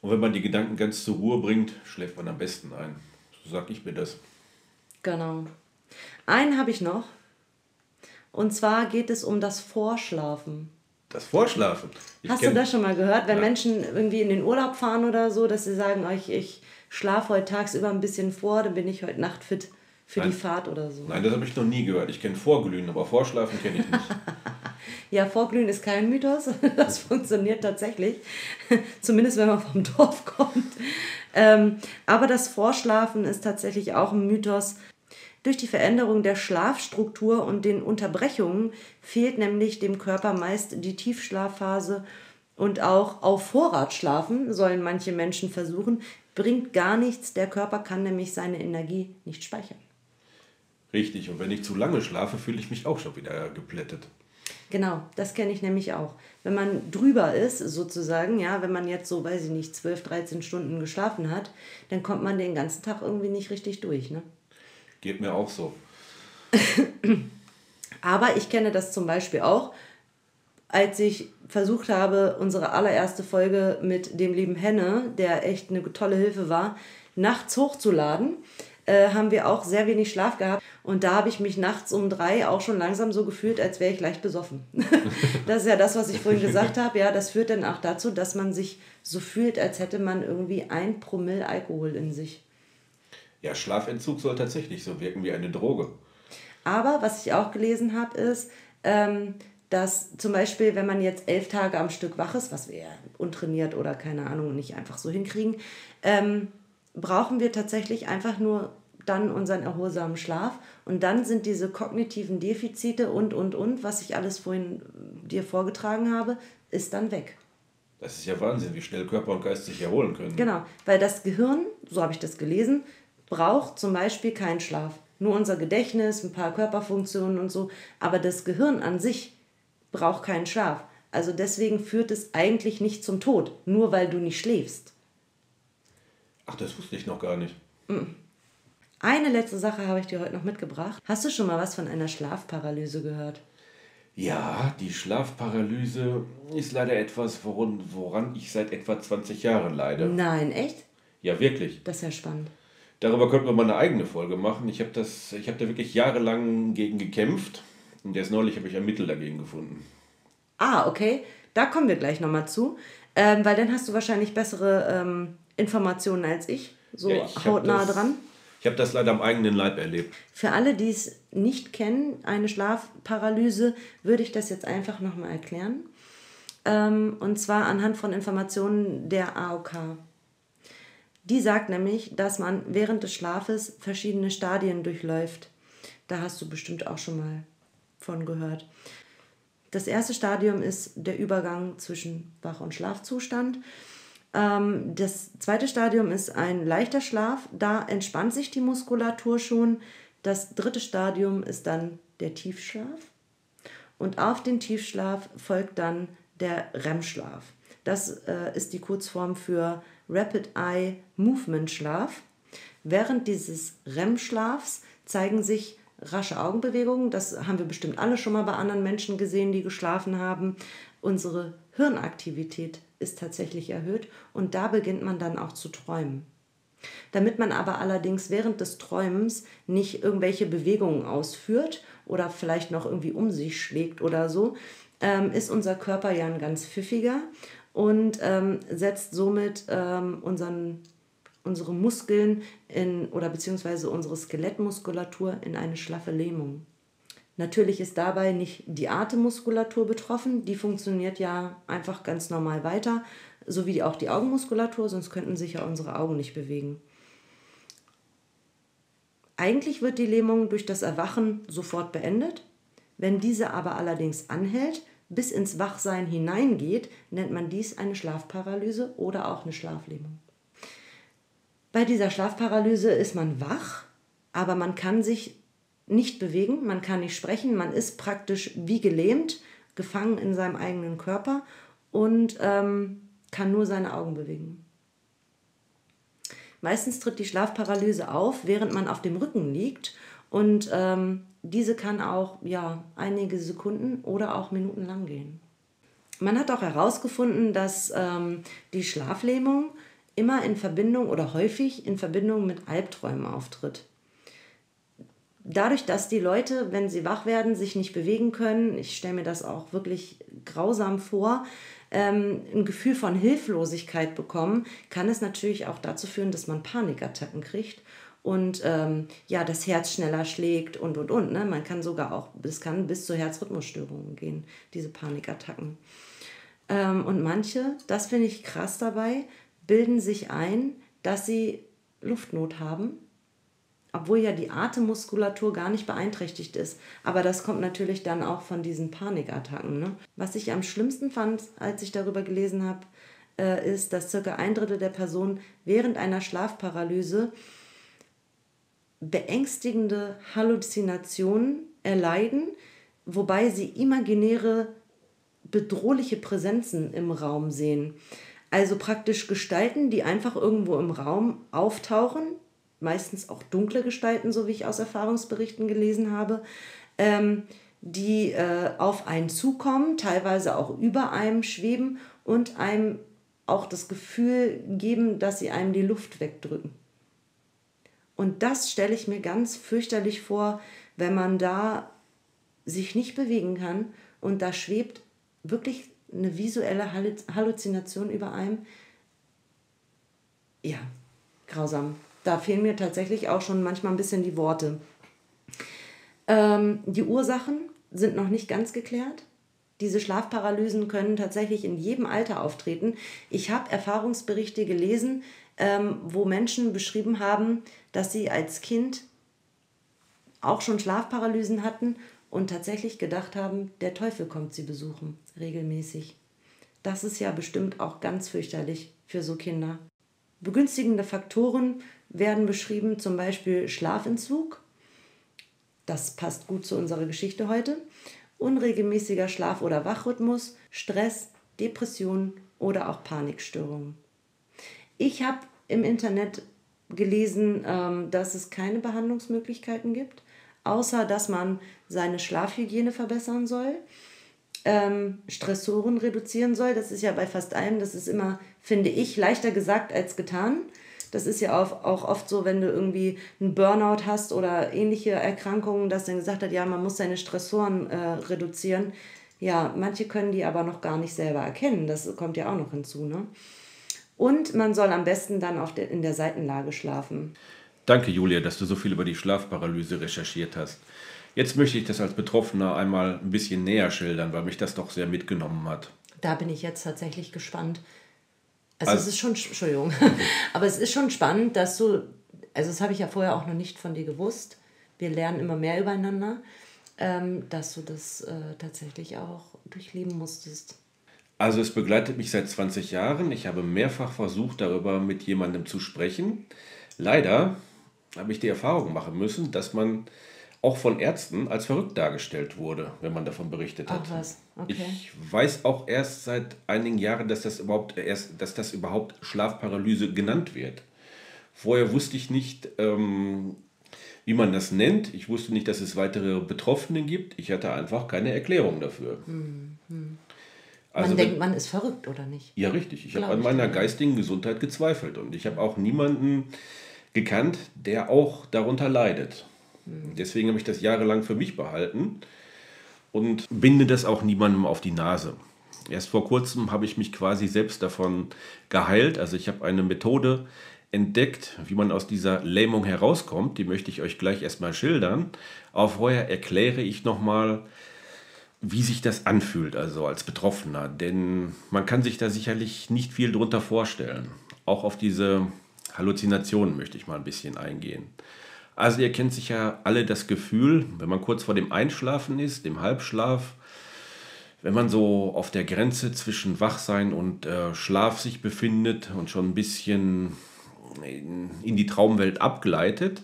Und wenn man die Gedanken ganz zur Ruhe bringt, schläft man am besten ein. So sag ich mir das. Genau. Einen habe ich noch. Und zwar geht es um das Vorschlafen. Das Vorschlafen? Ich Hast du das schon mal gehört, wenn ja. Menschen irgendwie in den Urlaub fahren oder so, dass sie sagen, oh, ich, ich schlafe heute tagsüber ein bisschen vor, dann bin ich heute Nacht fit für Nein. die Fahrt oder so. Nein, das habe ich noch nie gehört. Ich kenne Vorglühen, aber Vorschlafen kenne ich nicht. ja, Vorglühen ist kein Mythos. Das funktioniert tatsächlich. Zumindest wenn man vom Dorf kommt. Ähm, aber das Vorschlafen ist tatsächlich auch ein Mythos. Durch die Veränderung der Schlafstruktur und den Unterbrechungen fehlt nämlich dem Körper meist die Tiefschlafphase und auch auf Vorrat schlafen sollen manche Menschen versuchen, bringt gar nichts. Der Körper kann nämlich seine Energie nicht speichern. Richtig, und wenn ich zu lange schlafe, fühle ich mich auch schon wieder geplättet. Genau, das kenne ich nämlich auch. Wenn man drüber ist, sozusagen, ja, wenn man jetzt so, weiß ich nicht, 12, 13 Stunden geschlafen hat, dann kommt man den ganzen Tag irgendwie nicht richtig durch, ne? Geht mir auch so. Aber ich kenne das zum Beispiel auch, als ich versucht habe, unsere allererste Folge mit dem lieben Henne, der echt eine tolle Hilfe war, nachts hochzuladen, äh, haben wir auch sehr wenig Schlaf gehabt. Und da habe ich mich nachts um drei auch schon langsam so gefühlt, als wäre ich leicht besoffen. das ist ja das, was ich vorhin gesagt habe. Ja, das führt dann auch dazu, dass man sich so fühlt, als hätte man irgendwie ein Promille Alkohol in sich. Ja, Schlafentzug soll tatsächlich so wirken wie eine Droge. Aber was ich auch gelesen habe, ist, ähm, dass zum Beispiel, wenn man jetzt elf Tage am Stück wach ist, was wir ja untrainiert oder keine Ahnung nicht einfach so hinkriegen, ähm, brauchen wir tatsächlich einfach nur dann unseren erholsamen Schlaf und dann sind diese kognitiven Defizite und, und, und, was ich alles vorhin dir vorgetragen habe, ist dann weg. Das ist ja Wahnsinn, wie schnell Körper und Geist sich erholen können. Genau, weil das Gehirn, so habe ich das gelesen, braucht zum Beispiel keinen Schlaf. Nur unser Gedächtnis, ein paar Körperfunktionen und so. Aber das Gehirn an sich braucht keinen Schlaf. Also deswegen führt es eigentlich nicht zum Tod, nur weil du nicht schläfst. Ach, das wusste ich noch gar nicht. Mm. Eine letzte Sache habe ich dir heute noch mitgebracht. Hast du schon mal was von einer Schlafparalyse gehört? Ja, die Schlafparalyse ist leider etwas, woran, woran ich seit etwa 20 Jahren leide. Nein, echt? Ja, wirklich. Das ist ja spannend. Darüber könnten wir mal eine eigene Folge machen. Ich habe hab da wirklich jahrelang gegen gekämpft und erst neulich habe ich ein Mittel dagegen gefunden. Ah, okay. Da kommen wir gleich nochmal zu. Ähm, weil dann hast du wahrscheinlich bessere ähm, Informationen als ich. So ja, ich hautnah das, dran. Ich habe das leider am eigenen Leib erlebt. Für alle, die es nicht kennen, eine Schlafparalyse, würde ich das jetzt einfach nochmal erklären. Ähm, und zwar anhand von Informationen der AOK. Die sagt nämlich, dass man während des Schlafes verschiedene Stadien durchläuft. Da hast du bestimmt auch schon mal von gehört. Das erste Stadium ist der Übergang zwischen Wach- und Schlafzustand. Ähm, das zweite Stadium ist ein leichter Schlaf. Da entspannt sich die Muskulatur schon. Das dritte Stadium ist dann der Tiefschlaf. Und auf den Tiefschlaf folgt dann der REM-Schlaf. Das äh, ist die Kurzform für Rapid Eye Movement Schlaf. Während dieses REM-Schlafs zeigen sich rasche Augenbewegungen. Das haben wir bestimmt alle schon mal bei anderen Menschen gesehen, die geschlafen haben. Unsere Hirnaktivität ist tatsächlich erhöht und da beginnt man dann auch zu träumen. Damit man aber allerdings während des Träumens nicht irgendwelche Bewegungen ausführt oder vielleicht noch irgendwie um sich schlägt oder so, ähm, ist unser Körper ja ein ganz pfiffiger und ähm, setzt somit ähm, unseren, unsere Muskeln in, oder beziehungsweise unsere Skelettmuskulatur in eine schlaffe Lähmung. Natürlich ist dabei nicht die Atemmuskulatur betroffen, die funktioniert ja einfach ganz normal weiter, sowie auch die Augenmuskulatur, sonst könnten sich ja unsere Augen nicht bewegen. Eigentlich wird die Lähmung durch das Erwachen sofort beendet. Wenn diese aber allerdings anhält, bis ins Wachsein hineingeht, nennt man dies eine Schlafparalyse oder auch eine Schlaflähmung. Bei dieser Schlafparalyse ist man wach, aber man kann sich nicht bewegen, man kann nicht sprechen, man ist praktisch wie gelähmt, gefangen in seinem eigenen Körper und ähm, kann nur seine Augen bewegen. Meistens tritt die Schlafparalyse auf, während man auf dem Rücken liegt und ähm, diese kann auch ja, einige Sekunden oder auch Minuten lang gehen. Man hat auch herausgefunden, dass ähm, die Schlaflähmung immer in Verbindung oder häufig in Verbindung mit Albträumen auftritt. Dadurch, dass die Leute, wenn sie wach werden, sich nicht bewegen können, ich stelle mir das auch wirklich grausam vor, ähm, ein Gefühl von Hilflosigkeit bekommen, kann es natürlich auch dazu führen, dass man Panikattacken kriegt und ähm, ja, das Herz schneller schlägt und und und. Ne? Man kann sogar auch, es kann bis zu Herzrhythmusstörungen gehen, diese Panikattacken. Ähm, und manche, das finde ich krass dabei, bilden sich ein, dass sie Luftnot haben obwohl ja die Atemmuskulatur gar nicht beeinträchtigt ist. Aber das kommt natürlich dann auch von diesen Panikattacken. Ne? Was ich am schlimmsten fand, als ich darüber gelesen habe, äh, ist, dass circa ein Drittel der Personen während einer Schlafparalyse beängstigende Halluzinationen erleiden, wobei sie imaginäre bedrohliche Präsenzen im Raum sehen. Also praktisch Gestalten, die einfach irgendwo im Raum auftauchen, meistens auch dunkle Gestalten, so wie ich aus Erfahrungsberichten gelesen habe, ähm, die äh, auf einen zukommen, teilweise auch über einem schweben und einem auch das Gefühl geben, dass sie einem die Luft wegdrücken. Und das stelle ich mir ganz fürchterlich vor, wenn man da sich nicht bewegen kann und da schwebt wirklich eine visuelle Halluzination über einem. Ja, grausam da fehlen mir tatsächlich auch schon manchmal ein bisschen die Worte. Ähm, die Ursachen sind noch nicht ganz geklärt. Diese Schlafparalysen können tatsächlich in jedem Alter auftreten. Ich habe Erfahrungsberichte gelesen, ähm, wo Menschen beschrieben haben, dass sie als Kind auch schon Schlafparalysen hatten und tatsächlich gedacht haben, der Teufel kommt sie besuchen, regelmäßig. Das ist ja bestimmt auch ganz fürchterlich für so Kinder. Begünstigende Faktoren werden beschrieben, zum Beispiel Schlafentzug. Das passt gut zu unserer Geschichte heute. Unregelmäßiger Schlaf- oder Wachrhythmus, Stress, Depressionen oder auch Panikstörungen. Ich habe im Internet gelesen, ähm, dass es keine Behandlungsmöglichkeiten gibt, außer dass man seine Schlafhygiene verbessern soll, ähm, Stressoren reduzieren soll. Das ist ja bei fast allem, das ist immer, finde ich, leichter gesagt als getan. Das ist ja auch, auch oft so, wenn du irgendwie einen Burnout hast oder ähnliche Erkrankungen, dass dann gesagt hat, ja, man muss seine Stressoren äh, reduzieren. Ja, manche können die aber noch gar nicht selber erkennen. Das kommt ja auch noch hinzu. Ne? Und man soll am besten dann auch in der Seitenlage schlafen. Danke, Julia, dass du so viel über die Schlafparalyse recherchiert hast. Jetzt möchte ich das als Betroffener einmal ein bisschen näher schildern, weil mich das doch sehr mitgenommen hat. Da bin ich jetzt tatsächlich gespannt. Also, also es ist schon, Entschuldigung, aber es ist schon spannend, dass du, also das habe ich ja vorher auch noch nicht von dir gewusst, wir lernen immer mehr übereinander, ähm, dass du das äh, tatsächlich auch durchleben musstest. Also es begleitet mich seit 20 Jahren. Ich habe mehrfach versucht, darüber mit jemandem zu sprechen. Leider habe ich die Erfahrung machen müssen, dass man auch von Ärzten als verrückt dargestellt wurde, wenn man davon berichtet hat. Ach was, okay. Ich weiß auch erst seit einigen Jahren, dass das überhaupt erst, dass das überhaupt Schlafparalyse genannt wird. Vorher wusste ich nicht, ähm, wie man das nennt. Ich wusste nicht, dass es weitere Betroffene gibt. Ich hatte einfach keine Erklärung dafür. Hm, hm. Also, man denkt, man ist verrückt, oder nicht? Ja, richtig. Ich habe an meiner geistigen Gesundheit gezweifelt und ich habe auch niemanden gekannt, der auch darunter leidet. Deswegen habe ich das jahrelang für mich behalten und binde das auch niemandem auf die Nase. Erst vor kurzem habe ich mich quasi selbst davon geheilt. Also ich habe eine Methode entdeckt, wie man aus dieser Lähmung herauskommt. Die möchte ich euch gleich erstmal schildern. Aber vorher erkläre ich nochmal, wie sich das anfühlt, also als Betroffener. Denn man kann sich da sicherlich nicht viel drunter vorstellen. Auch auf diese Halluzinationen möchte ich mal ein bisschen eingehen. Also ihr kennt sicher alle das Gefühl, wenn man kurz vor dem Einschlafen ist, dem Halbschlaf, wenn man so auf der Grenze zwischen Wachsein und äh, Schlaf sich befindet und schon ein bisschen in, in die Traumwelt abgleitet,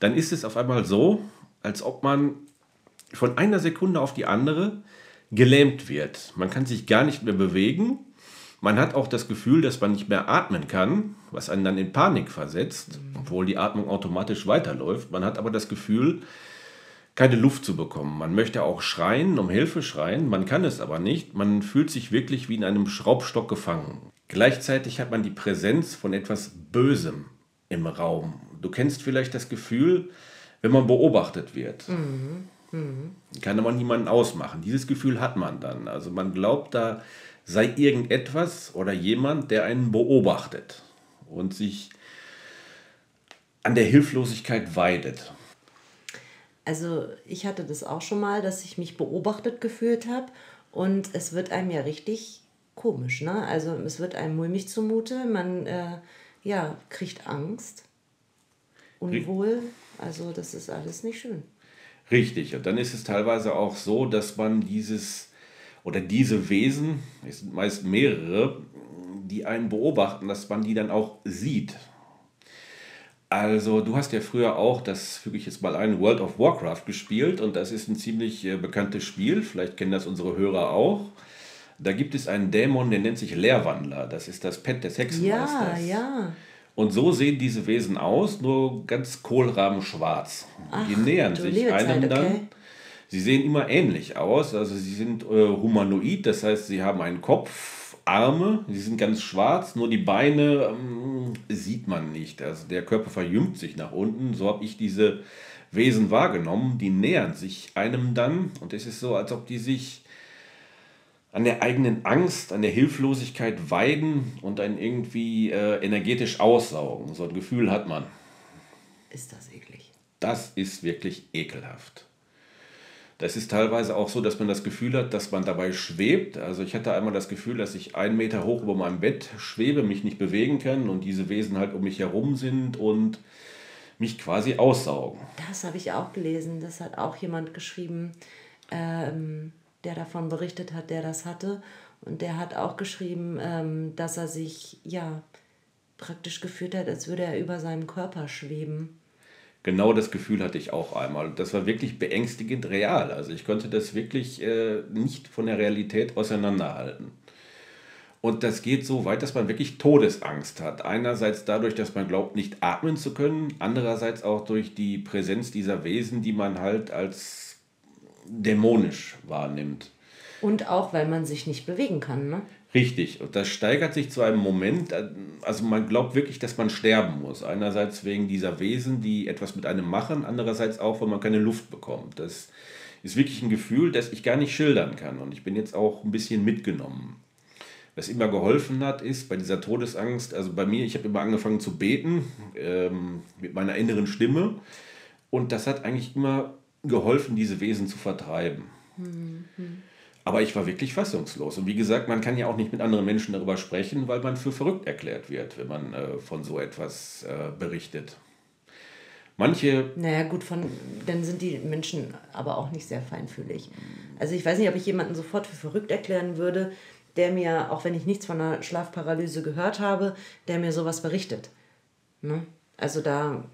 dann ist es auf einmal so, als ob man von einer Sekunde auf die andere gelähmt wird. Man kann sich gar nicht mehr bewegen man hat auch das Gefühl, dass man nicht mehr atmen kann, was einen dann in Panik versetzt, obwohl die Atmung automatisch weiterläuft. Man hat aber das Gefühl, keine Luft zu bekommen. Man möchte auch schreien, um Hilfe schreien, man kann es aber nicht. Man fühlt sich wirklich wie in einem Schraubstock gefangen. Gleichzeitig hat man die Präsenz von etwas Bösem im Raum. Du kennst vielleicht das Gefühl, wenn man beobachtet wird. Mhm. Mhm. Kann man niemanden ausmachen. Dieses Gefühl hat man dann. Also man glaubt, da sei irgendetwas oder jemand, der einen beobachtet und sich an der Hilflosigkeit weidet. Also ich hatte das auch schon mal, dass ich mich beobachtet gefühlt habe und es wird einem ja richtig komisch, ne? Also es wird einem mulmig zumute, man äh, ja, kriegt Angst, unwohl, also das ist alles nicht schön. Richtig, und dann ist es teilweise auch so, dass man dieses oder diese Wesen, es sind meist mehrere, die einen beobachten, dass man die dann auch sieht. Also du hast ja früher auch, das füge ich jetzt mal ein, World of Warcraft gespielt und das ist ein ziemlich äh, bekanntes Spiel, vielleicht kennen das unsere Hörer auch. Da gibt es einen Dämon, der nennt sich Leerwandler, das ist das Pet des Hexenmeisters. Ja, ja. Und so sehen diese Wesen aus, nur ganz kohlrabenschwarz. Ach, die nähern sich einem dann. Okay. Sie sehen immer ähnlich aus, also sie sind äh, humanoid, das heißt, sie haben einen Kopf, Arme, sie sind ganz schwarz, nur die Beine ähm, sieht man nicht. Also der Körper verjüngt sich nach unten, so habe ich diese Wesen wahrgenommen, die nähern sich einem dann und es ist so, als ob die sich an der eigenen Angst, an der Hilflosigkeit weiden und einen irgendwie äh, energetisch aussaugen. So ein Gefühl hat man. Ist das eklig? Das ist wirklich ekelhaft. Das ist teilweise auch so, dass man das Gefühl hat, dass man dabei schwebt. Also ich hatte einmal das Gefühl, dass ich einen Meter hoch über meinem Bett schwebe, mich nicht bewegen kann und diese Wesen halt um mich herum sind und mich quasi aussaugen. Das habe ich auch gelesen. Das hat auch jemand geschrieben. Ähm der davon berichtet hat, der das hatte. Und der hat auch geschrieben, ähm, dass er sich ja praktisch gefühlt hat, als würde er über seinem Körper schweben. Genau das Gefühl hatte ich auch einmal. Das war wirklich beängstigend real. Also ich konnte das wirklich äh, nicht von der Realität auseinanderhalten. Und das geht so weit, dass man wirklich Todesangst hat. Einerseits dadurch, dass man glaubt, nicht atmen zu können, andererseits auch durch die Präsenz dieser Wesen, die man halt als dämonisch wahrnimmt. Und auch, weil man sich nicht bewegen kann, ne? Richtig. Und das steigert sich zu einem Moment, also man glaubt wirklich, dass man sterben muss. Einerseits wegen dieser Wesen, die etwas mit einem machen, andererseits auch, weil man keine Luft bekommt. Das ist wirklich ein Gefühl, das ich gar nicht schildern kann. Und ich bin jetzt auch ein bisschen mitgenommen. Was immer geholfen hat, ist bei dieser Todesangst, also bei mir, ich habe immer angefangen zu beten ähm, mit meiner inneren Stimme. Und das hat eigentlich immer geholfen, diese Wesen zu vertreiben. Mhm. Aber ich war wirklich fassungslos. Und wie gesagt, man kann ja auch nicht mit anderen Menschen darüber sprechen, weil man für verrückt erklärt wird, wenn man äh, von so etwas äh, berichtet. Manche. Naja, gut, von, dann sind die Menschen aber auch nicht sehr feinfühlig. Also ich weiß nicht, ob ich jemanden sofort für verrückt erklären würde, der mir, auch wenn ich nichts von einer Schlafparalyse gehört habe, der mir sowas berichtet. Ne? Also da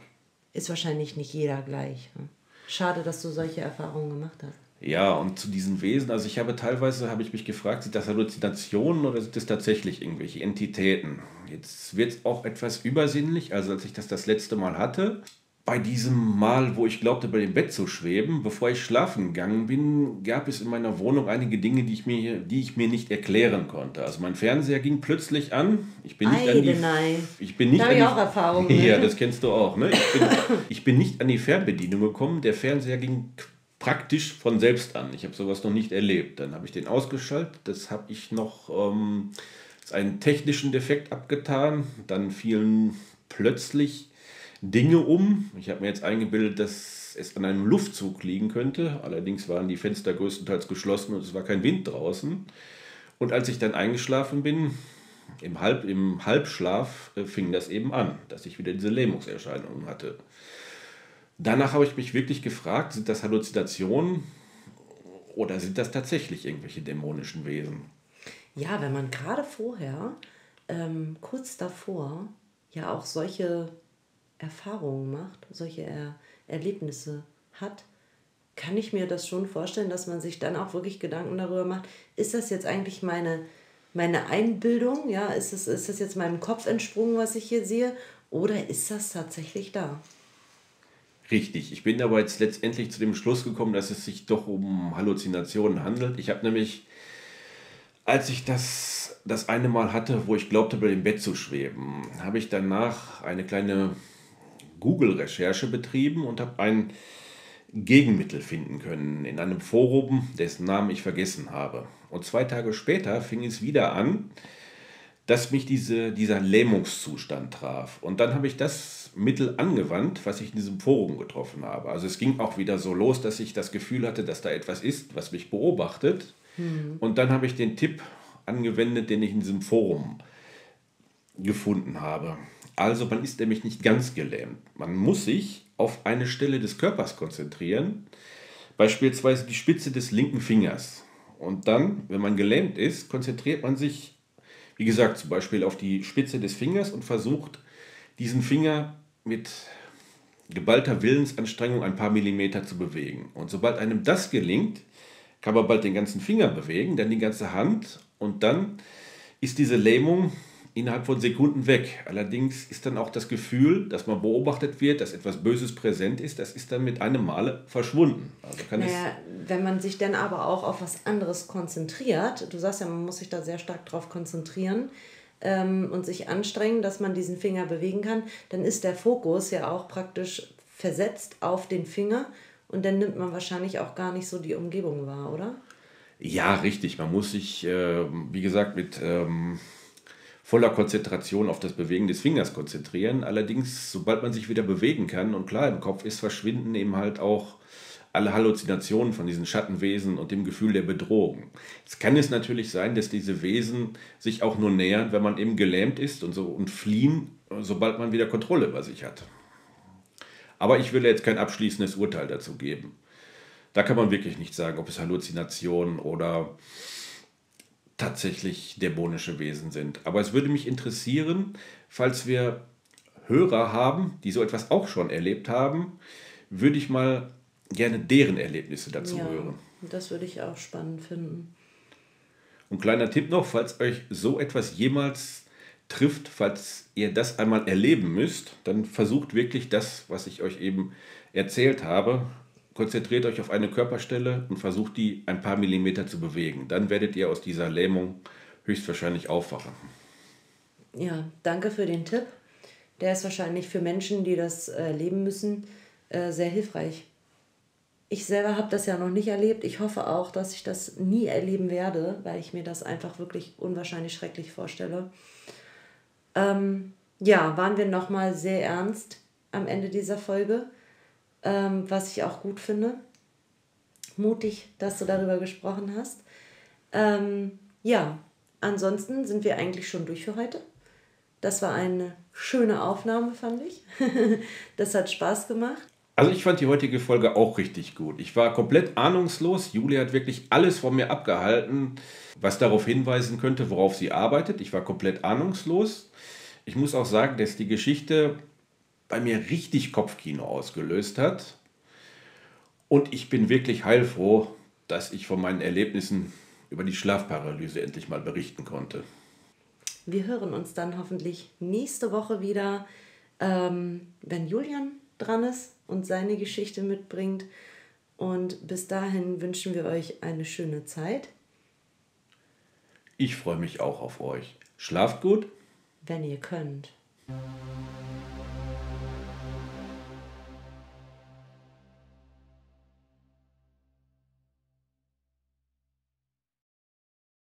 ist wahrscheinlich nicht jeder gleich. Ne? Schade, dass du solche Erfahrungen gemacht hast. Ja, und zu diesen Wesen, also ich habe teilweise, habe ich mich gefragt, sind das Halluzinationen oder sind das tatsächlich irgendwelche Entitäten? Jetzt wird es auch etwas übersinnlich, also als ich das das letzte Mal hatte, bei diesem Mal, wo ich glaubte, bei dem Bett zu schweben, bevor ich schlafen gegangen bin, gab es in meiner Wohnung einige Dinge, die ich mir, die ich mir nicht erklären konnte. Also mein Fernseher ging plötzlich an. Ich bin nicht Eide, an die, nein. Ich bin nicht da habe ich auch Erfahrungen. Ja, das kennst du auch. Ne? Ich, bin, ich bin nicht an die Fernbedienung gekommen. Der Fernseher ging praktisch von selbst an. Ich habe sowas noch nicht erlebt. Dann habe ich den ausgeschaltet. Das habe ich noch ähm, einen technischen Defekt abgetan. Dann fielen plötzlich Dinge um. Ich habe mir jetzt eingebildet, dass es an einem Luftzug liegen könnte. Allerdings waren die Fenster größtenteils geschlossen und es war kein Wind draußen. Und als ich dann eingeschlafen bin, im, Halb, im Halbschlaf, äh, fing das eben an, dass ich wieder diese Lähmungserscheinungen hatte. Danach habe ich mich wirklich gefragt, sind das Halluzinationen oder sind das tatsächlich irgendwelche dämonischen Wesen? Ja, wenn man gerade vorher, ähm, kurz davor, ja auch solche Erfahrungen macht, solche er Erlebnisse hat, kann ich mir das schon vorstellen, dass man sich dann auch wirklich Gedanken darüber macht, ist das jetzt eigentlich meine, meine Einbildung, ja, ist das, ist das jetzt meinem Kopf entsprungen, was ich hier sehe, oder ist das tatsächlich da? Richtig, ich bin aber jetzt letztendlich zu dem Schluss gekommen, dass es sich doch um Halluzinationen handelt. Ich habe nämlich, als ich das das eine Mal hatte, wo ich glaubte, bei dem Bett zu schweben, habe ich danach eine kleine Google-Recherche betrieben und habe ein Gegenmittel finden können in einem Forum, dessen Namen ich vergessen habe. Und zwei Tage später fing es wieder an, dass mich diese, dieser Lähmungszustand traf. Und dann habe ich das Mittel angewandt, was ich in diesem Forum getroffen habe. Also es ging auch wieder so los, dass ich das Gefühl hatte, dass da etwas ist, was mich beobachtet. Mhm. Und dann habe ich den Tipp angewendet, den ich in diesem Forum gefunden habe. Also man ist nämlich nicht ganz gelähmt. Man muss sich auf eine Stelle des Körpers konzentrieren, beispielsweise die Spitze des linken Fingers. Und dann, wenn man gelähmt ist, konzentriert man sich wie gesagt, zum Beispiel auf die Spitze des Fingers und versucht, diesen Finger mit geballter Willensanstrengung ein paar Millimeter zu bewegen. Und sobald einem das gelingt, kann man bald den ganzen Finger bewegen, dann die ganze Hand und dann ist diese Lähmung innerhalb von Sekunden weg. Allerdings ist dann auch das Gefühl, dass man beobachtet wird, dass etwas Böses präsent ist, das ist dann mit einem Male verschwunden. Also kann naja, wenn man sich dann aber auch auf was anderes konzentriert, du sagst ja, man muss sich da sehr stark drauf konzentrieren ähm, und sich anstrengen, dass man diesen Finger bewegen kann, dann ist der Fokus ja auch praktisch versetzt auf den Finger und dann nimmt man wahrscheinlich auch gar nicht so die Umgebung wahr, oder? Ja, richtig. Man muss sich, äh, wie gesagt, mit... Ähm voller Konzentration auf das Bewegen des Fingers konzentrieren. Allerdings, sobald man sich wieder bewegen kann und klar im Kopf ist, verschwinden eben halt auch alle Halluzinationen von diesen Schattenwesen und dem Gefühl der Bedrohung. Es kann es natürlich sein, dass diese Wesen sich auch nur nähern, wenn man eben gelähmt ist und so und fliehen, sobald man wieder Kontrolle über sich hat. Aber ich will jetzt kein abschließendes Urteil dazu geben. Da kann man wirklich nicht sagen, ob es Halluzinationen oder tatsächlich dämonische Wesen sind. Aber es würde mich interessieren, falls wir Hörer haben, die so etwas auch schon erlebt haben, würde ich mal gerne deren Erlebnisse dazu ja, hören. Das würde ich auch spannend finden. Und kleiner Tipp noch, falls euch so etwas jemals trifft, falls ihr das einmal erleben müsst, dann versucht wirklich das, was ich euch eben erzählt habe, konzentriert euch auf eine Körperstelle und versucht die ein paar Millimeter zu bewegen. Dann werdet ihr aus dieser Lähmung höchstwahrscheinlich aufwachen. Ja, danke für den Tipp. Der ist wahrscheinlich für Menschen, die das erleben müssen, äh, sehr hilfreich. Ich selber habe das ja noch nicht erlebt. Ich hoffe auch, dass ich das nie erleben werde, weil ich mir das einfach wirklich unwahrscheinlich schrecklich vorstelle. Ähm, ja, waren wir nochmal sehr ernst am Ende dieser Folge ähm, was ich auch gut finde. Mutig, dass du darüber gesprochen hast. Ähm, ja, ansonsten sind wir eigentlich schon durch für heute. Das war eine schöne Aufnahme, fand ich. das hat Spaß gemacht. Also ich fand die heutige Folge auch richtig gut. Ich war komplett ahnungslos. Julia hat wirklich alles von mir abgehalten, was darauf hinweisen könnte, worauf sie arbeitet. Ich war komplett ahnungslos. Ich muss auch sagen, dass die Geschichte bei mir richtig Kopfkino ausgelöst hat. Und ich bin wirklich heilfroh, dass ich von meinen Erlebnissen über die Schlafparalyse endlich mal berichten konnte. Wir hören uns dann hoffentlich nächste Woche wieder, ähm, wenn Julian dran ist und seine Geschichte mitbringt. Und bis dahin wünschen wir euch eine schöne Zeit. Ich freue mich auch auf euch. Schlaft gut. Wenn ihr könnt.